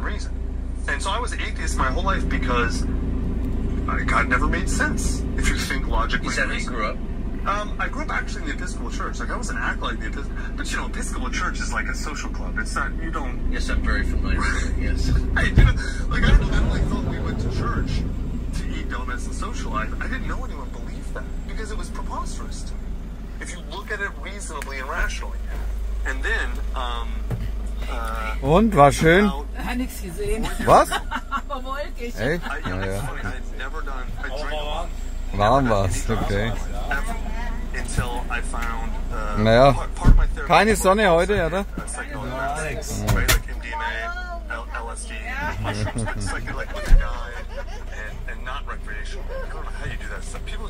God for a reason. And so I was atheist my whole life because uh, God never made sense if you think logically. Is that how you grew up? Um, I grew up actually in the Episcopal Church. Like I wasn't act like the Episcopal, but you know, Episcopal Church is like a social club. It's not. You don't. Yes, I'm very familiar with it. Yes. I didn't like. I literally thought we went to church to eat donuts and socialize. I didn't know anyone believed that because it was preposterous to me. If you look at it reasonably and rationally, and then um, uh, Und, war schön? Ja, nichts gesehen. Was? Aber wolkig. Echt? I, you know, it's funny. I had never done. I drank a lot. Warm war's, okay. Ever, until I found uh, Naja, part, part of my therapy. keine Sonne heute, oder? Uh,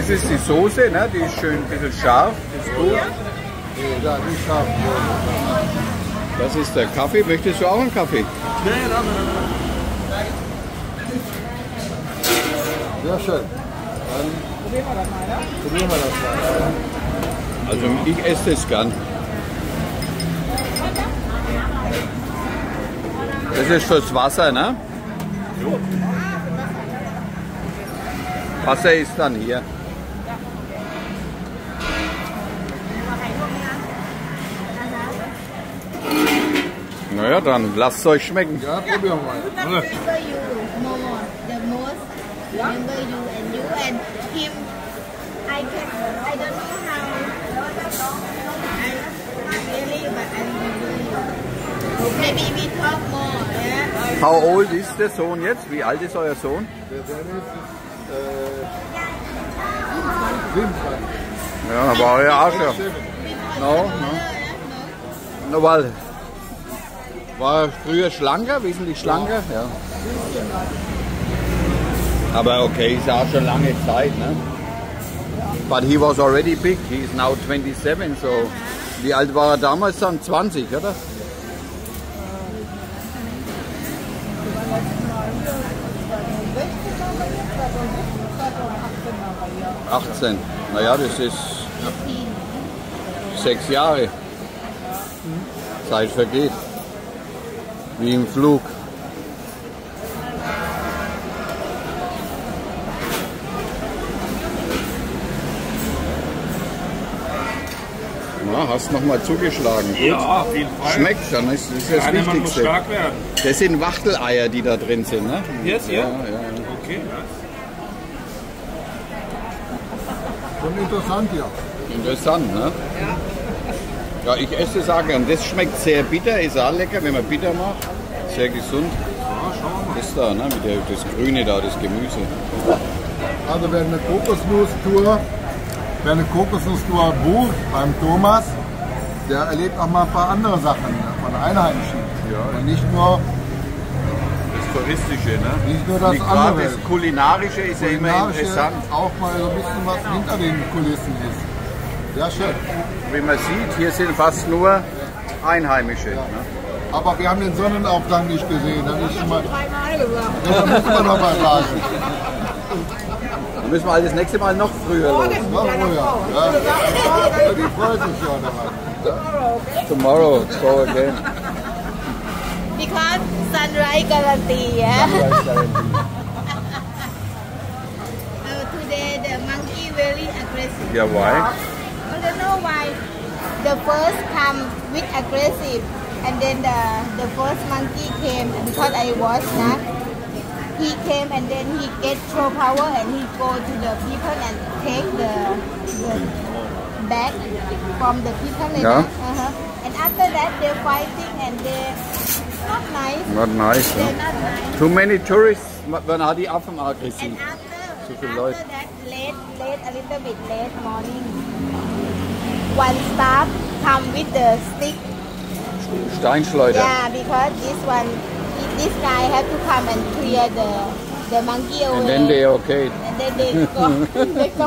das ist die Soße, ne? die ist schön ein bisschen scharf, ist gut. Das ist der Kaffee. Möchtest du auch einen Kaffee? Sehr schön. Dann probieren wir das mal. Also ich esse das gern. Das ist fürs Wasser, ne? Wasser ist dann hier. Naja, dann lasst es euch schmecken. Ja, probieren wir mal. most remember you and you and him. I can, I don't know how. Really, but I remember you. Maybe we talk more. Yeah. How old ist der Sohn jetzt? Wie alt ist euer Sohn? Der Dennis ist äh, 27. Ja, war ja auch schon. No, no. No, weil war er früher schlanker, wesentlich schlanker, ja. Aber okay, ist auch schon lange Zeit, ne? But he was already big. He is now 27, so wie alt war er damals dann? 20, oder? Achtzehn. Naja, das ist sechs Jahre. Zeit vergeht. Wie im Flug. Na, hast noch mal zugeschlagen. Gut. Ja, auf jeden Fall. Schmeckt schon, das ist das Kann Wichtigste. stark werden. Das sind Wachteleier, die da drin sind, ne? Ja? ja? Ja, ja. Okay. Schon interessant, ja. Interessant, ne? Ja, ich esse es auch gern. Das schmeckt sehr bitter, ist auch lecker, wenn man bitter macht. Sehr gesund. Das da, ne? Mit der, das Grüne da, das Gemüse. Also wer eine Kokosnuss-Tour, wer eine Kokosnuss-Tour bucht beim Thomas, der erlebt auch mal ein paar andere Sachen von Einheimischen. Und nicht nur Touristische. Ne? Nicht nur das Nicht andere. das Kulinarische ist ja immer Kulinarische interessant. auch mal so ein bisschen was hinter den Kulissen ist. Sehr schön. Wie man sieht, hier sind fast nur Einheimische. Ne? Aber wir haben den Sonnenaufgang nicht gesehen. Das ist schon mal, das müssen wir noch mal sagen. Da müssen wir halt das nächste Mal noch früher los. Noch früher. Ja. Ja, die freut sich ja daran. Tomorrow, go again. Because sunrise guarantee, yeah. Uh, today the monkey very aggressive. Yeah, why? I don't know why. The first come with aggressive, and then the the first monkey came and because I was not he came and then he get throw power and he go to the people and take the the bag from the people. Like Yeah. that. Uh-huh. And after that they're fighting and they not nice. Not nice. They're not nice. Too many tourists, werden auch die Affen And aggressiv. after, So viel after Leute. that, late, late, a little bit late morning, one staff come with the stick. Steinschleuder. Yeah, because this one, this guy have to come and clear the the monkey away. And then they okay. And then they go, they go.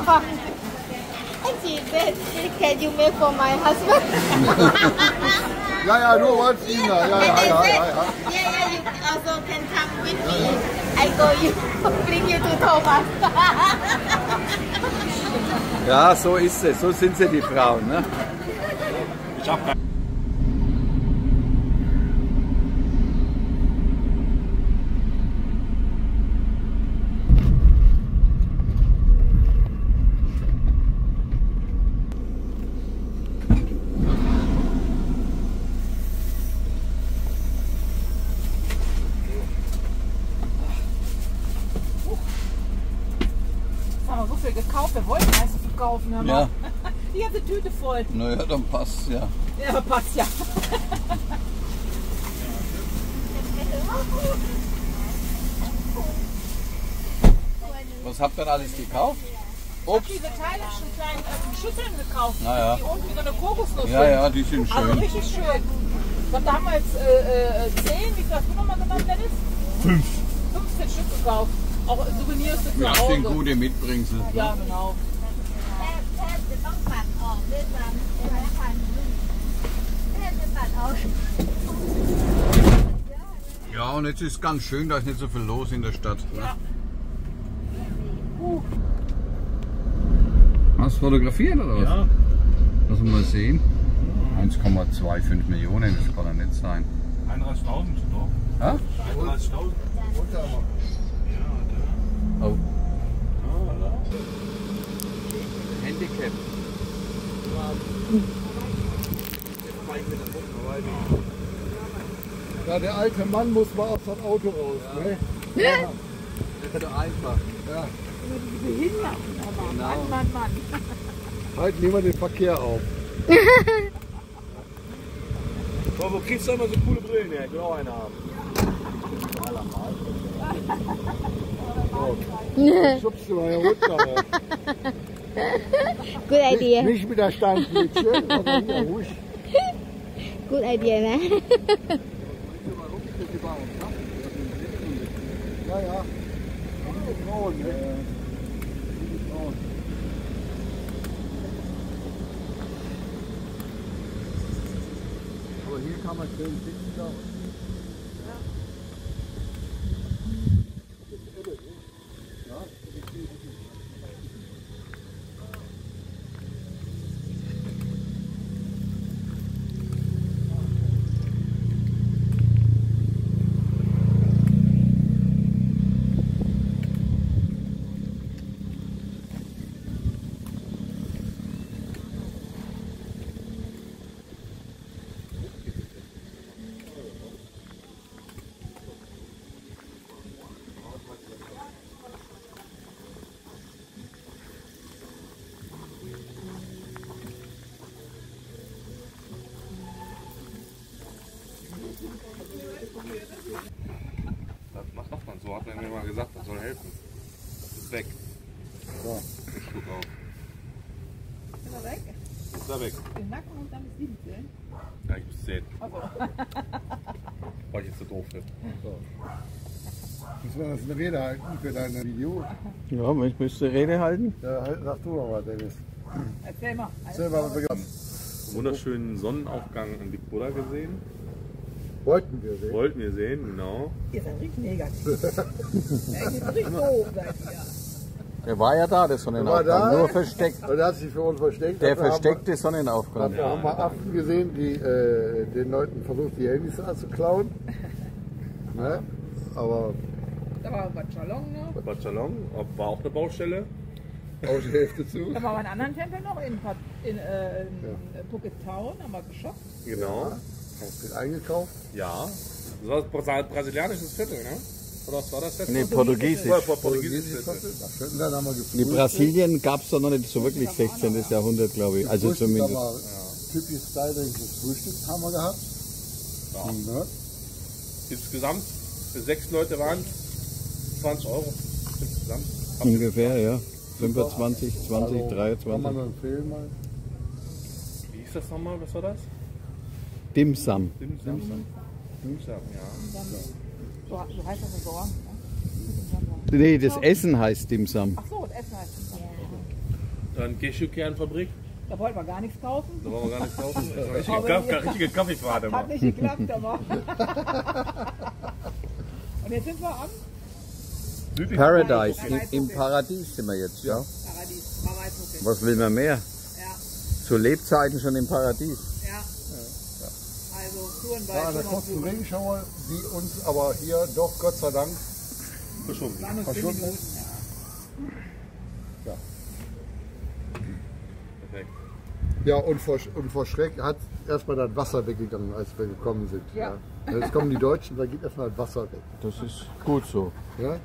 And she said, "Can you make for my husband?" Ja, ja, du wolltest ihn da. Ja, and ja, they ja, said, ja, ja. "Yeah, yeah, you also can come with me. I go you, bring you to Thomas." Ja, so ist es. So sind sie, die Frauen. Ne? Jetzt haben wir so viel gekauft. Wir wollten erst kaufen. Hör mal. Ja. Die ganze Tüte voll. Naja, dann passt ja. Ja, passt ja. Was habt ihr denn alles gekauft? Ich habe diese thailändischen kleinen äh, Schüsseln gekauft, Na ja. die unten wie so eine Kokosnuss Ja, sind. ja, die sind Also schön. richtig schön. Was damals äh, äh, 10, wie viel hast du nochmal genannt, Dennis? Fünf. 15 Stück gekauft. Auch Souvenirs für zu Ja, Hause. sind gute Mitbringsel. Ja, genau. Ja, und jetzt ist ganz schön, da ist nicht so viel los in der Stadt. Ne? Ja. Hast du fotografiert oder was? Ja. Lass uns mal sehen. 1,25 Millionen, das kann ja nicht sein. 31.000 doch. Ja? 31.000. Oh. Ja, der alte Mann muss mal aus dem Auto raus. Ne? Das ist so einfach. Ja. Behinderten, aber Genau. Mann, Mann, Mann. Halt nehmen wir den Verkehr auf. Aber wo kriegst du immer so coole Brillen her? Ich will auch eine haben. Schubst du mal hier runter. Good idea. Nicht, nicht mit der Steinklitsche, sondern hier ruhig. Good idea, ne? Ja, ja. Gute Frauen, ne? Gute Frauen. Aber hier kann man schön sitzen. Da. Das macht doch man so, hat er mir mal gesagt, das soll helfen. Das ist weg. So. Ich guck auf. Ist er weg? Ist er weg. Den Nacken und dann ist die Zellen. Ja, ich muss sehen. Weil ich jetzt so doof bin. Müssen wir das eine Rede halten für dein Video? Ja, ich müsste Rede halten. Ja, halt, sag du mal was, Dennis. Erzähl mal. Erzähl mal, was wir gemacht Wunderschönen Sonnenaufgang in Big Buddha gesehen. Wollten wir sehen. Wollten wir sehen, genau. Ihr seid richtig negativ. ja, ihr seid richtig doof, seid ihr. Der war ja da, der war Sonnenaufgang. da? Nur versteckt. Und er hat sich für uns versteckt. Der Dafür haben versteckte wir- Sonnenaufgang. Dafür haben wir Affen gesehen, die äh, den Leuten versucht, die Handys zu klauen. ne? Aber Da war Bacalong noch. Bacalong, war auch eine Baustelle. auch die Hälfte zu. Da war ein anderen Tempel noch in, Pat- in, äh, in Phuket Town, haben wir geshoppt. Genau. Auch viel eingekauft. Ja. Das war Brasa- brasilianisches Viertel, ne? Oder was war das Viertel? Nee, Portugiesisch. Haben wir In. Brasilien gab es doch noch nicht so wirklich 16. Jahrhundert, glaube ich. Also zumindest. haben wir typisch steilisches Frühstück haben wir gehabt. Ne? Insgesamt, für sechs Leute waren es 20 Euro. Insgesamt. Ungefähr, ja. 25, 20, Also, Kann man 23. nur empfehlen mal. Wie hieß das nochmal? Was war das? Dim Sum. Dimsum. Dimsum, ja. So, so heißt das in Dorn. Nee, das Essen heißt Dim Sum. Ach so, das Essen heißt es. Dann Cashew-Kernfabrik. Da wollten wir gar nichts kaufen. Da wollen wir gar nicht kaufen. Das war richtige, richtige Kaffeefahrt. Hat nicht geklappt, aber. Und jetzt sind wir am Südlich- Paradise. Im, Im Paradies sind wir jetzt, ja. Paradies. Was will man mehr? Ja, Zu Lebzeiten schon im Paradies. Ja. War eine kurze Regenschauer, die uns aber hier doch Gott sei Dank Verschwunden. verschwunden ist. Perfekt. Ja, und vor, und vor Schreck hat erstmal das Wasser weggegangen, als wir gekommen sind. Ja. Ja. Jetzt kommen die Deutschen, da geht erstmal das Wasser weg. Das ist gut so. Ja?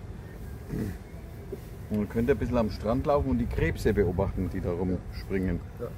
Man könnte ein bisschen am Strand laufen und die Krebse beobachten, die da rumspringen. Stopp,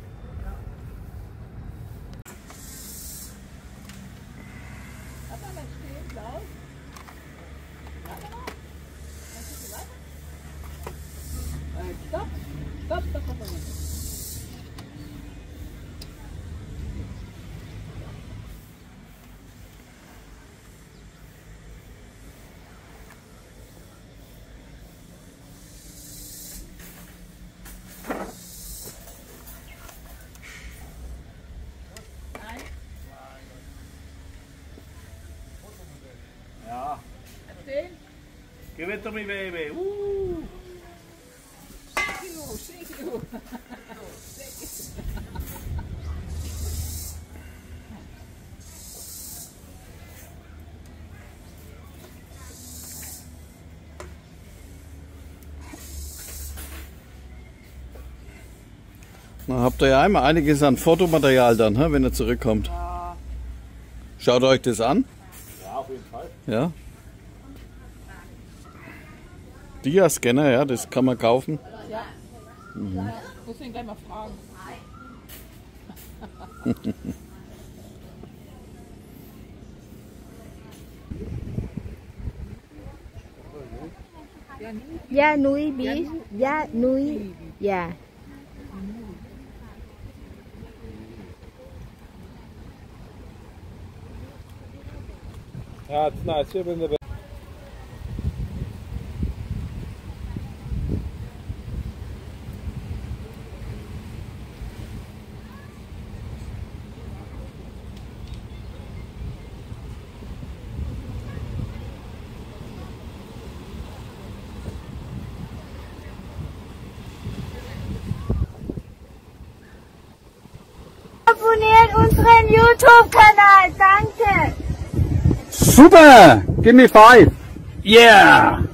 Give it to me, baby. Woo! Thank you, thank you. Na, habt ihr ja einmal einiges an Fotomaterial dann, wenn er zurückkommt. Schaut euch das an. Ja, auf jeden Fall. Ja. Dia-Scanner, ja, das kann man kaufen. Muss ihn gleich mal fragen. Yeah, Nui Beach. Yeah, Nui. Yeah. Yeah, it's nice. Abonniert unseren YouTube-Kanal. Danke. Super! Give me five! Yeah!